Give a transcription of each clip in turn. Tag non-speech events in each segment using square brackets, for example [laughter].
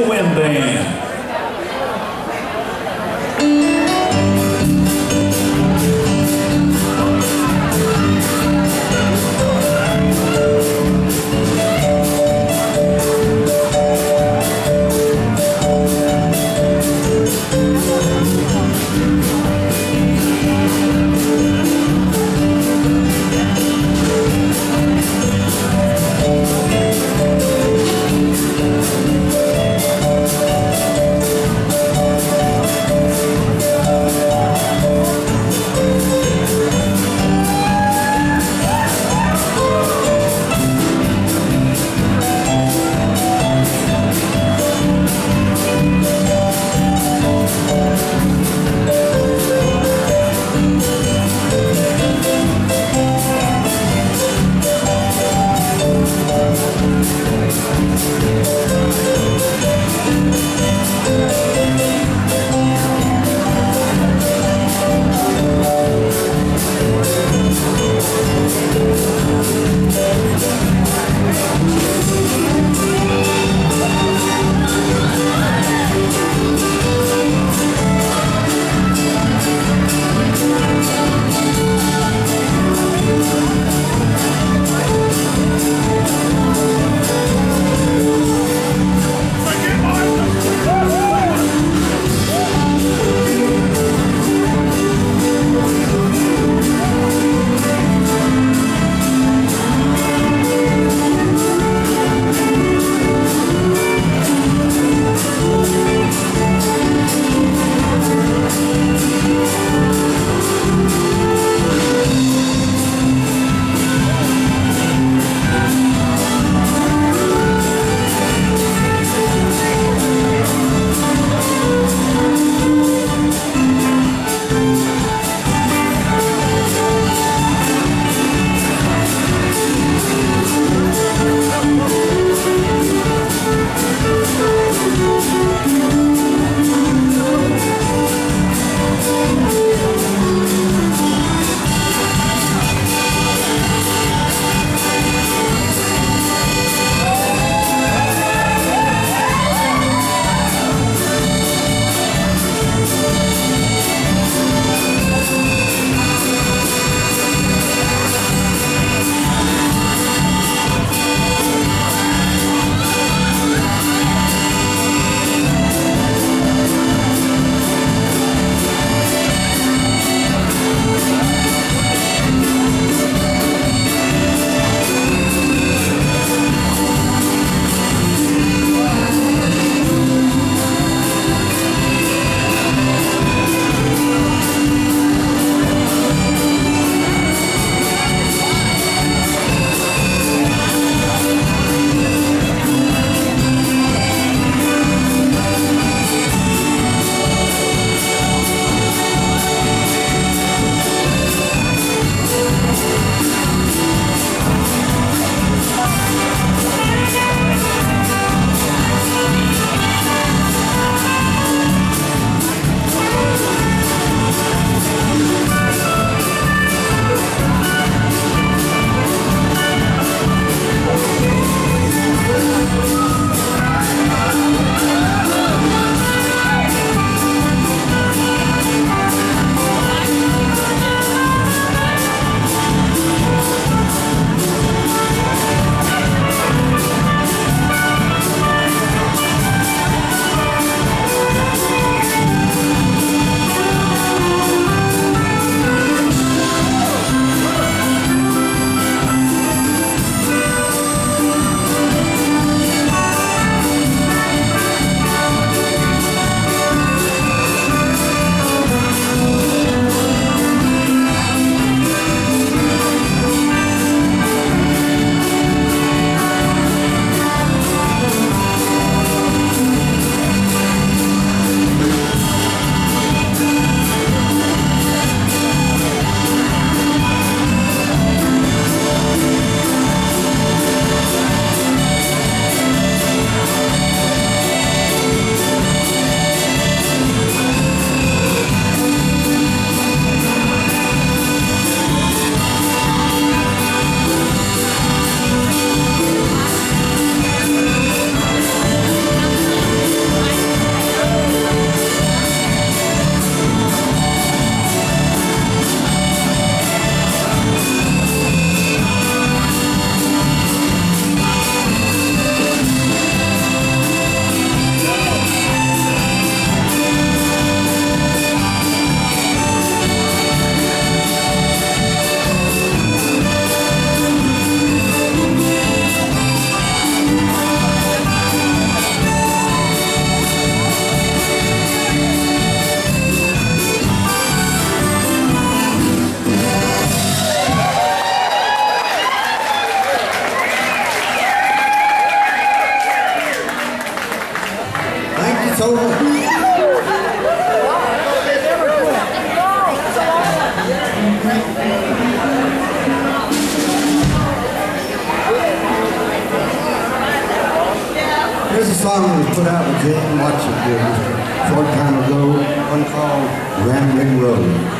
Steel Wind Band. lots. Short time ago, one called Rambling Road.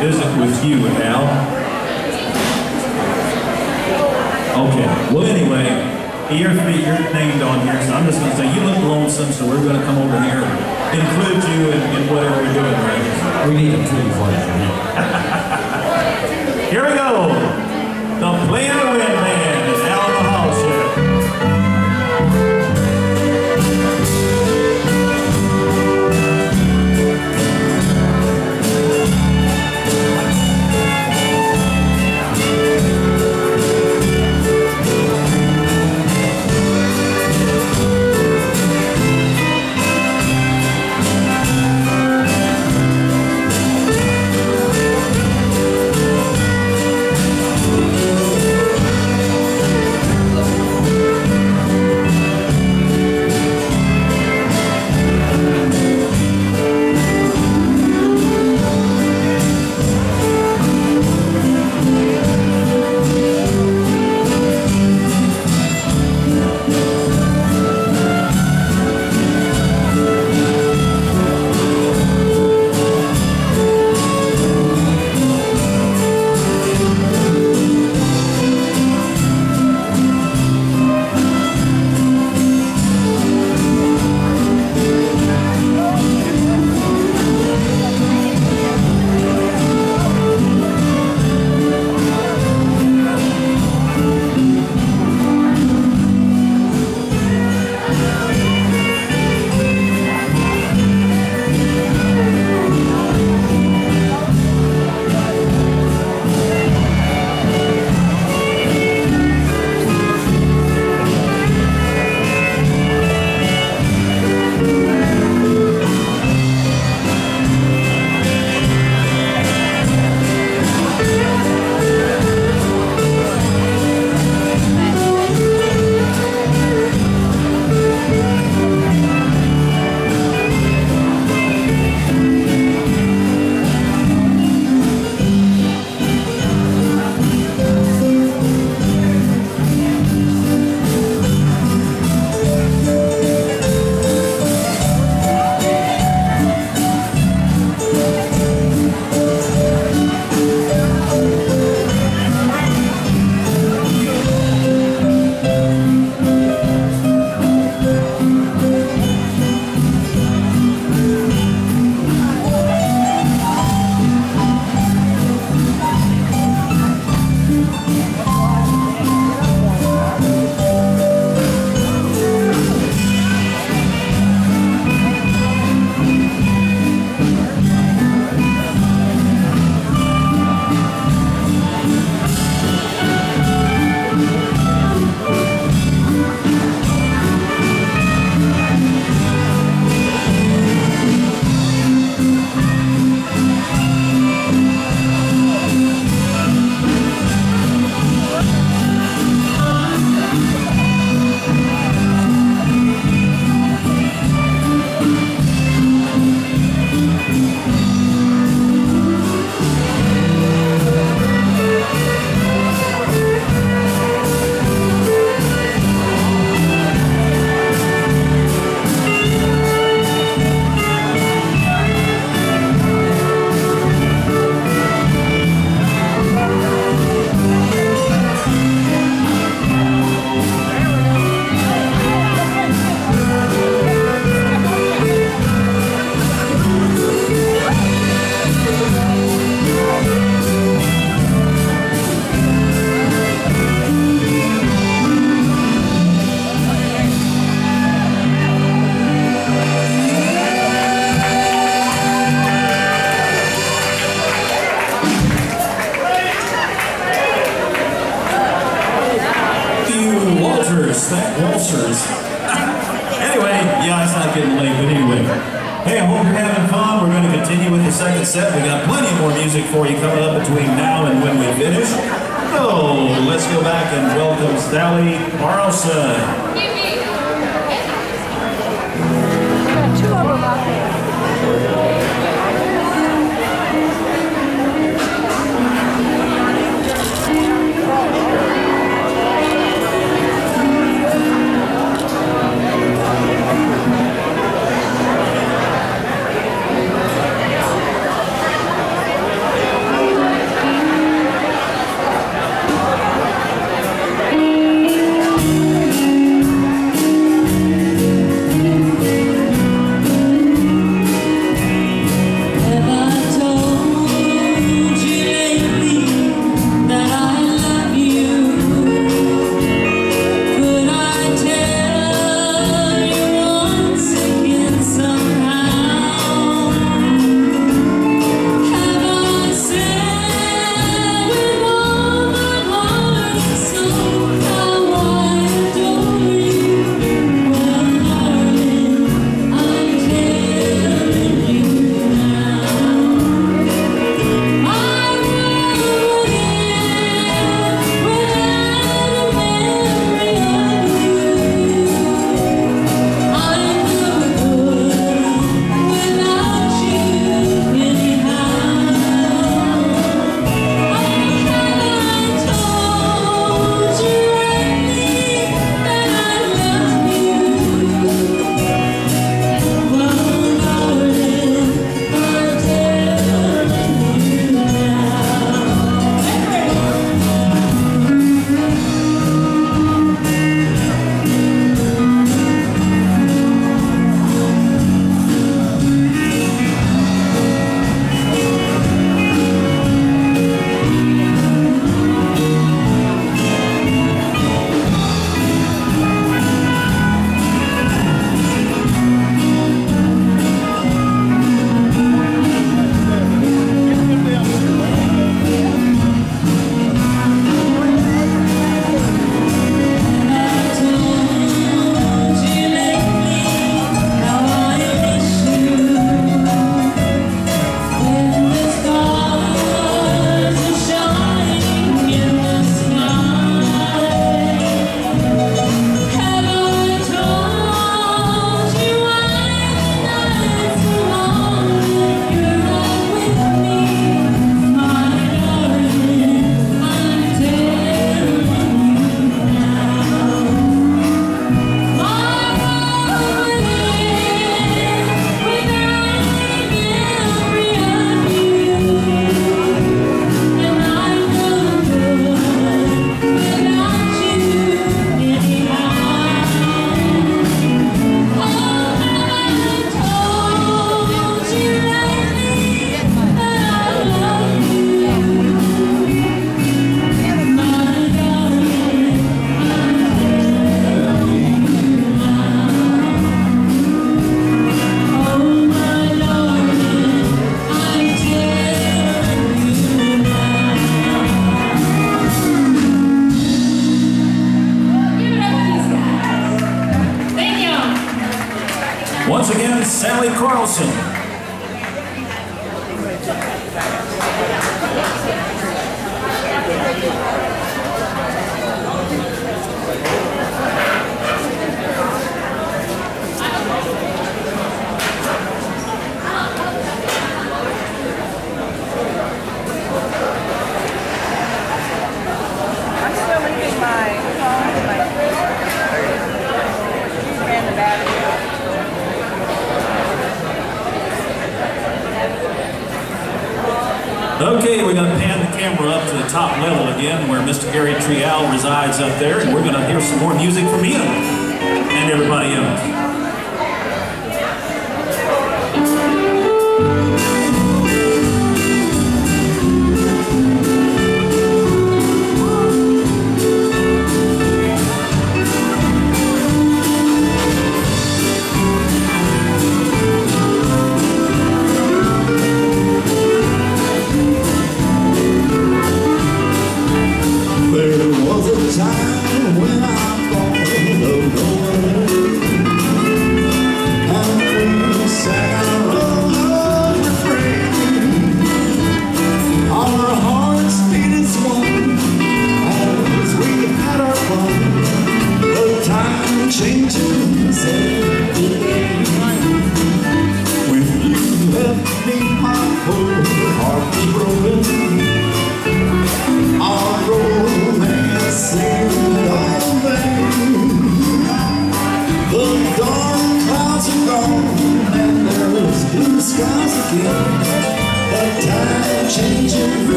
visit with you, Al. Okay. Well, anyway, you're, you're named on here, so I'm just going to say you look lonesome, so we're going to come over here and include you in, in whatever we're doing right here. We need a tune for you. [laughs] here we go. The plan Wind. top level again where Mr. Gary Trial resides up there, and we're going to hear some more music from him and everybody else.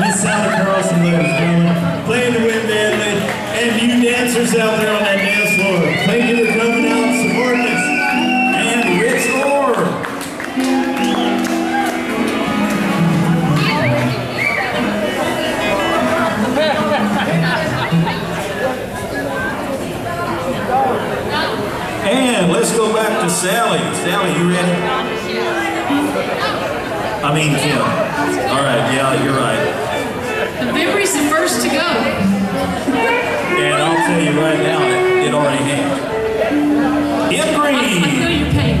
Miss Sally Carlson, ladies and gentlemen, playing the wind bandlet, and you dancers out there on that dance floor, thank you for coming out, supporting us, and Rich Orr. And let's go back to Sally. Sally, you ready? I mean Kim. All right, yeah, you're right. tell you right now that it already. In green.